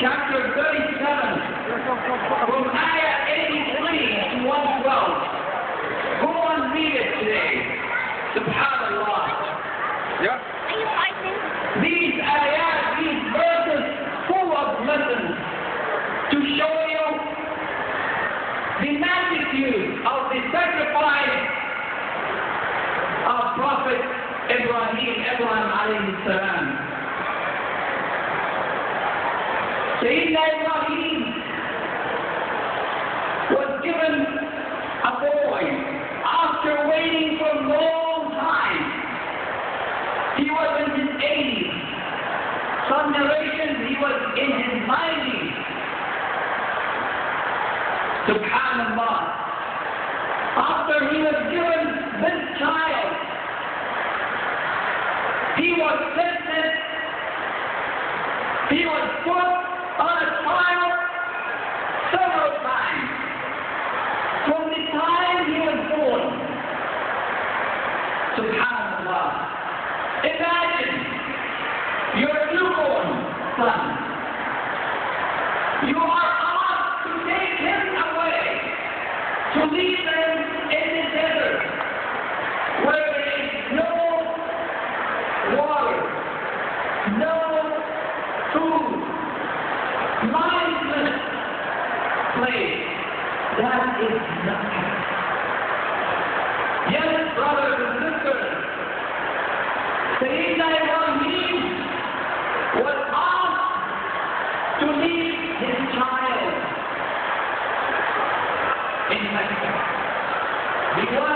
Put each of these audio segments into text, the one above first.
chapter 37, from Ayah 83 to 112. Go and read it today. Subhanallah. Yeah. Are you fighting? These ayat, these verses, full of lessons to show you the magnitude of the sacrifice of Prophet Ibrahim, Ibrahim alayhi salam. Sayyidina Ibrahim was given a boy after waiting for a long time. He was in his 80s. Some narrations he was in his 90s. Subhanallah. After he was given this child, he was tested. He was put on a. From the time he was born. Subhanallah. Imagine your newborn son. You are asked to take him away, to leave him in the desert, where there is no water, no food, mindless place. That is nothing. Yes, brothers and sisters, Saying that was asked to leave his child in Because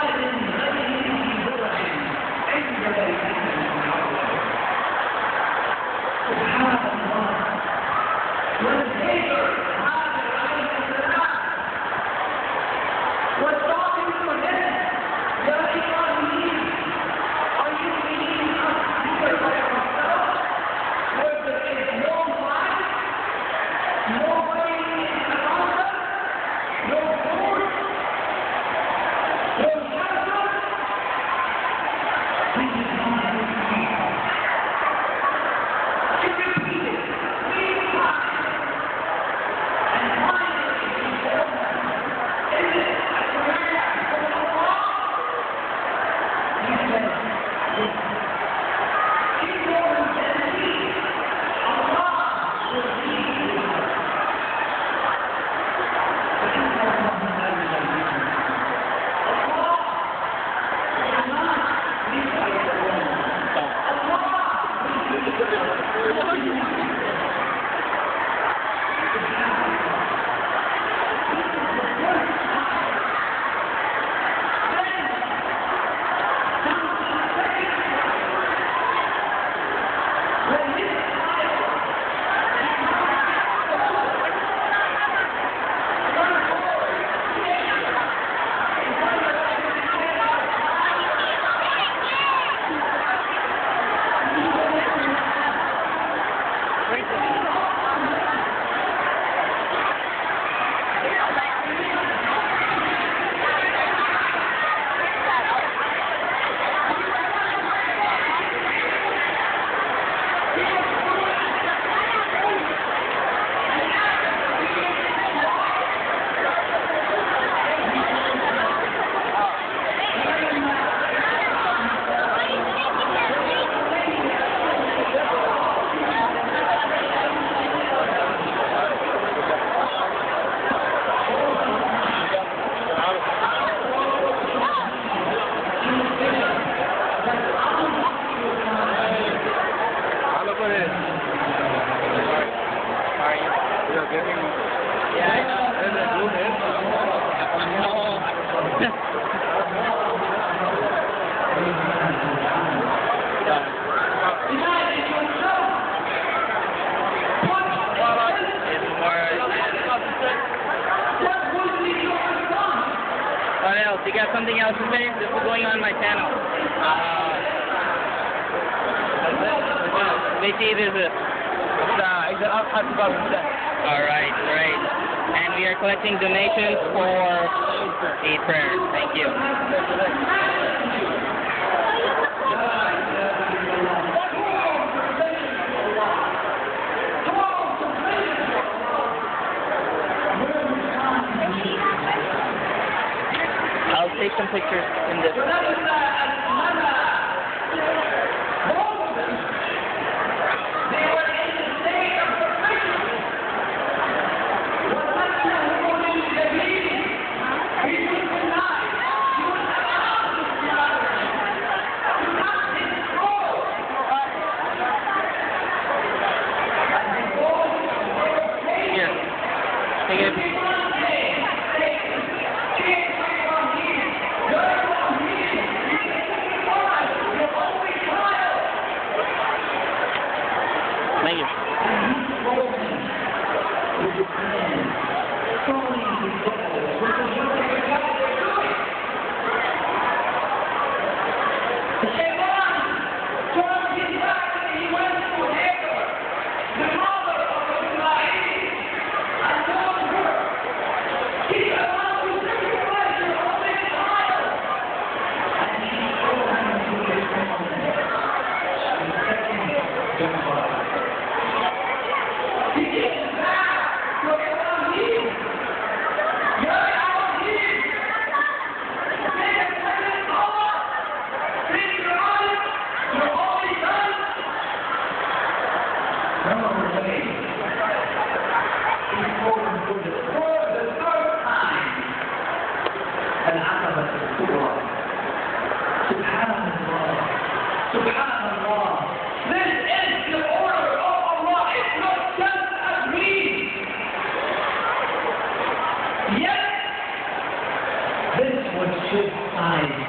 What else? You got something else to say? This is going on my channel. Uh, they see this is Alright, great. And we are collecting donations for Eid prayer. Thank you. Take some pictures in this. Here. Take. Thank you. Subhanallah. Eyes